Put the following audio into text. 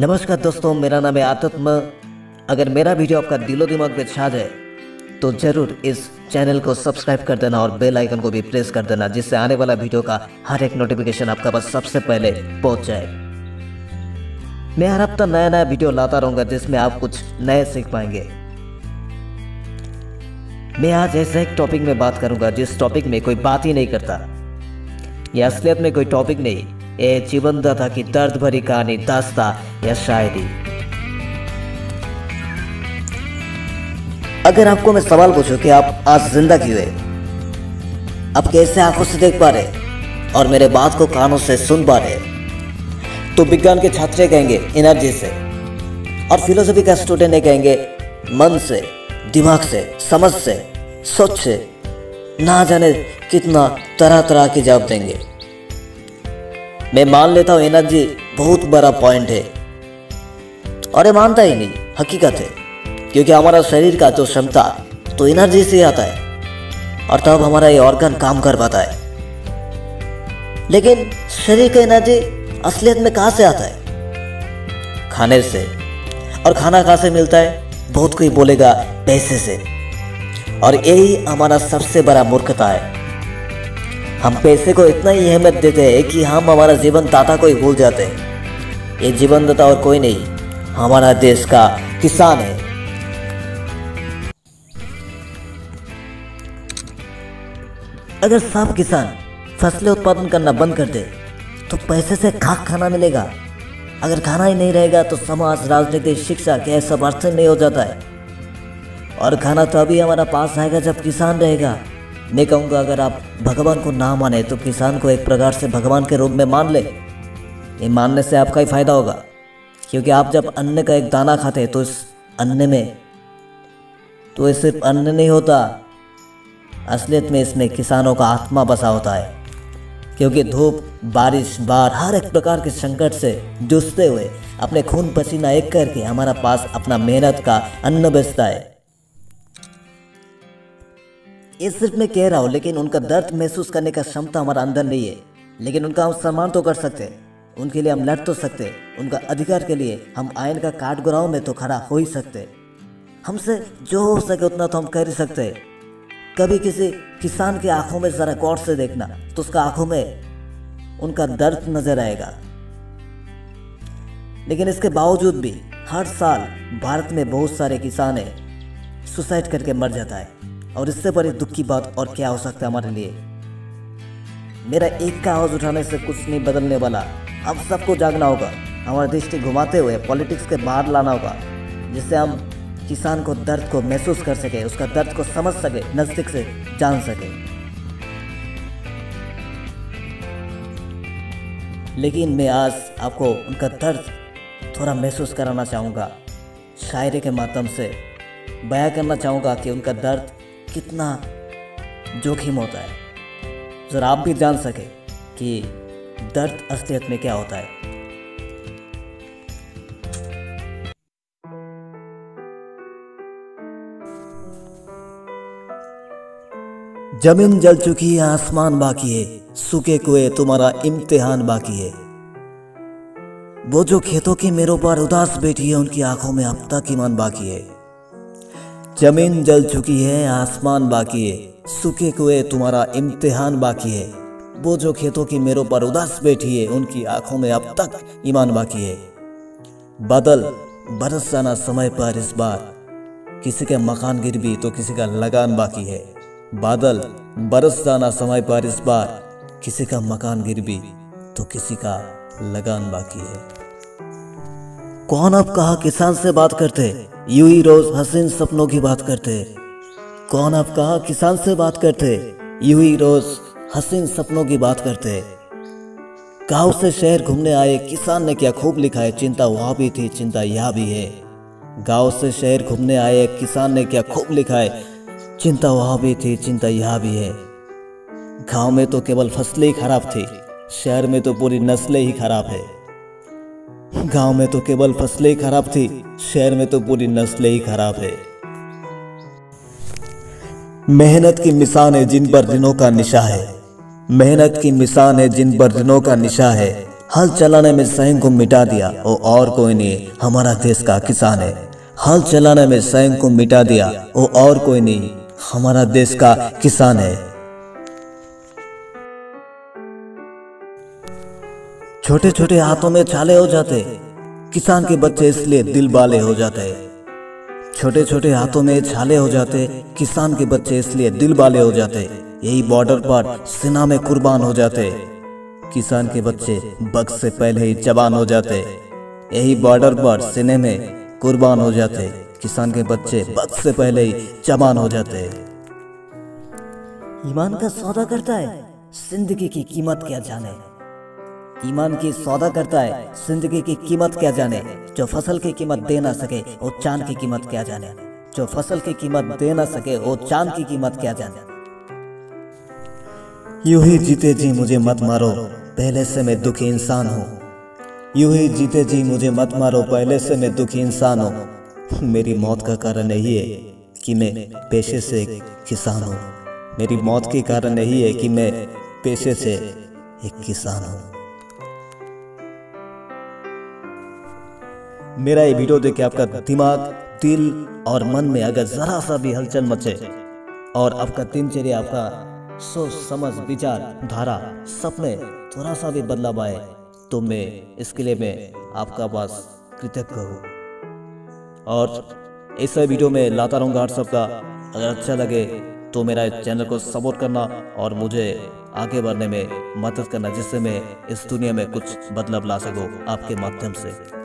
नमस्कार दोस्तों, मेरा नाम है आतत्म अगर मेरा वीडियो आपका दिलो दिमाग पे छा जाए तो ज़रूर इस चैनल को सब्सक्राइब कर देना और बेल आइकन को भी प्रेस कर देना, जिससे आने वाला वीडियो का हर एक नोटिफिकेशन आपका पास सबसे पहले पहुँच जाए। मैं हर हफ़्ता नया नया वीडियो लाता रहूँगा, जिसमें आप कुछ नए सीख पाएँगे। मैं आज ऐसे एक टॉपिक में बात करूँगा, जिस टॉपिक में कोई बात ही नहीं करता। यह असलियत में कोई टॉपिक नहीं। ये जीवन दाता की दर्द भरी कहानी दास्ता या शायरी। अगर आपको मैं सवाल पूछूँ कि आप आज ज़िंदा क्यों है? आप कैसे आँखों से देख पा रहे और मेरे बात को कानों से सुन पा रहे तो विज्ञान के छात्र कहेंगे एनर्जी से। और फिलोसफी का स्टूडेंट कहेंगे, मन से, दिमाग से, समझ से, सोच से। ना जाने कितना तरह तरह के जवाब देंगे। मैं मान लेता हूँ एनर्जी बहुत बड़ा पॉइंट है। और ये मानता ही नहीं, हकीकत है। क्योंकि हमारा शरीर का जो क्षमता तो एनर्जी से आता है। और तब हमारा ये ऑर्गन काम कर पाता है। लेकिन शरीर का एनर्जी असलियत में कहाँ से आता है? खाने से। और खाना कहाँ से मिलता है? बहुत कोई बोलेगा, पैसे से। और यही हमारा सबसे बड़ा मूर्खता है। हम पैसे को इतना ही अहमियत देते हैं कि हम हमारा जीवन दाता को ही भूल जाते हैं। ये जीवन दाता और कोई नहीं, हमारा देश का किसान है। अगर सब किसान फ़सलें उत्पादन करना बंद कर दे तो पैसे से खाक खाना मिलेगा। अगर खाना ही नहीं रहेगा तो समाज, राजनीति, शिक्षा क्या सब नहीं हो जाता है। और खाना तो अभी हमारा पास आएगा जब किसान रहेगा। मैं कहूँगा, अगर आप भगवान को ना माने तो किसान को एक प्रकार से भगवान के रूप में मान ले। ये मानने से आपका ही फ़ायदा होगा। क्योंकि आप जब अन्न का एक दाना खाते हैं तो इस अन्न में तो ये सिर्फ़ अन्न नहीं होता, असलियत में इसमें किसानों का आत्मा बसा होता है। क्योंकि धूप, बारिश, बाढ़, हर एक प्रकार के संकट से जूझते हुए अपने खून पसीना एक करके हमारा पास अपना मेहनत का अन्न बेचता है। ये सिर्फ़ मैं कह रहा हूँ, लेकिन उनका दर्द महसूस करने का क्षमता हमारा अंदर नहीं है। लेकिन उनका हम सम्मान तो कर सकते उनके लिए हम लड़ तो सकते उनका अधिकार के लिए हम आयन का काट गुराव में तो खड़ा हो ही सकते हमसे जो हो सके उतना तो हम कर ही सकते कभी किसी किसान की आँखों में जरा गौर से देखना तो उसका आँखों में उनका दर्द नज़र आएगा। लेकिन इसके बावजूद भी हर साल भारत में बहुत सारे किसान सुसाइड करके मर जाता है। और इससे बड़ी दुख की बात और क्या हो सकता है हमारे लिए? मेरा एक का आवाज़ उठाने से कुछ नहीं बदलने वाला। हम सबको जागना होगा। हमारा दृष्टि घुमाते हुए पॉलिटिक्स के बाहर लाना होगा, जिससे हम किसान को दर्द को महसूस कर सके, उसका दर्द को समझ सके, नज़दीक से जान सके। लेकिन मैं आज आपको उनका दर्द थोड़ा महसूस कराना चाहूँगा। शायरी के माध्यम से बयां करना चाहूँगा कि उनका दर्द कितना जोखिम होता है। ज़रा आप भी जान सके कि दर्द असलियत में क्या होता है। ज़मीन जल चुकी है, आसमान बाकी है, सूखे कुए, तुम्हारा इम्तिहान बाकी है। वो जो खेतों की मेरों पर उदास बैठी है, उनकी आँखों में अब तक ईमान बाकी है। ज़मीन जल चुकी है, आसमान बाकी है। सूखे कुए तुम्हारा इम्तिहान बाकी है। वो जो खेतों की मेरों पर उदास बैठी है, उनकी आँखों में अब तक ईमान बाकी है। बादल बरस जाना समय पर इस बार। किसी का मकान गिर भी तो किसी का लगान बाकी है। बादल बरस जाना समय पर इस बार। किसी का मकान गिर भी तो किसी का लगान बाकी है। कौन अब कहा किसान से बात करते? यू ही रोज हसीन सपनों की बात करते। कौन अब कहा किसान से बात करते? यू ही रोज हसीन सपनों की बात करते। गाँव से शहर घूमने आए किसान ने क्या खूब लिखा है चिंता वहाँ भी थी, चिंता यह भी है। गाँव से शहर घूमने आए किसान ने क्या खूब लिखा है चिंता वहाँ भी थी, चिंता यह भी है। गाँव में तो केवल फ़सलें ही खराब थी, शहर में तो पूरी नस्लें ही खराब है। गाँव में तो केवल फ़सलें ही खराब थी, शहर में तो पूरी नस्लें ही खराब है। मेहनत की मिसाल है जिन पर दिनों का निशा है। मेहनत की मिसाल है जिन पर दिनों का निशा है। हल चलाने में स्वयं को मिटा दिया वो और कोई नहीं, हमारा देश का किसान है। हल चलाने में स्वयं को मिटा दिया वो और कोई नहीं, हमारा देश का किसान है। छोटे छोटे हाथों में छाले हो जाते, किसान के बच्चे इसलिए दिल बाले हो जाते। छोटे छोटे हाथों में छाले हो जाते, किसान के बच्चे इसलिए दिल बाले हो जाते। यही बॉर्डर पर सेना में कुर्बान हो जाते। किसान के बच्चे वक्त से पहले ही जवान हो जाते। यही बॉर्डर पर सीने में कुर्बान हो जाते। किसान के बच्चे वक्त से पहले ही जवान हो जाते। ईमान का सौदा करता है। ज़िंदगी की कीमत क्या जाने? ईमान की सौदा करता है, ज़िंदगी की कीमत क्या जाने, जो फ़सल की कीमत दे ना सके, वो चाँद की कीमत क्या जाने। जो फ़सल की कीमत दे ना सके, वो चाँद की कीमत क्या जाने। यूँ ही जीते जी मुझे मत मारो, पहले से मैं दुखी इंसान हूँ। यूँ ही जीते जी मुझे मत मारो, पहले से मैं दुखी इंसान हूँ। मेरी मौत का कारण यही है कि मैं पेशे से किसान हूँ। मेरी मौत के कारण यही है कि मैं पेशे से एक किसान हूँ। मेरा ये वीडियो देख के आपका दिमाग, दिल और मन में अगर जरा सा भी हलचल मचे और आपका दिनचर्या, आपका सोच, समझ, विचार, धारा सपने थोड़ा सा भी बदलाव आए तो मैं इसके लिए मैं आपका पास कृतज्ञ हूँ। और ऐसा वीडियो में लाता रहूँगा हर सबका। अगर अच्छा लगे तो मेरा चैनल को सपोर्ट करना और मुझे आगे बढ़ने में मदद करना, जिससे मैं इस दुनिया में कुछ बदलाव ला सकूँ आपके माध्यम से।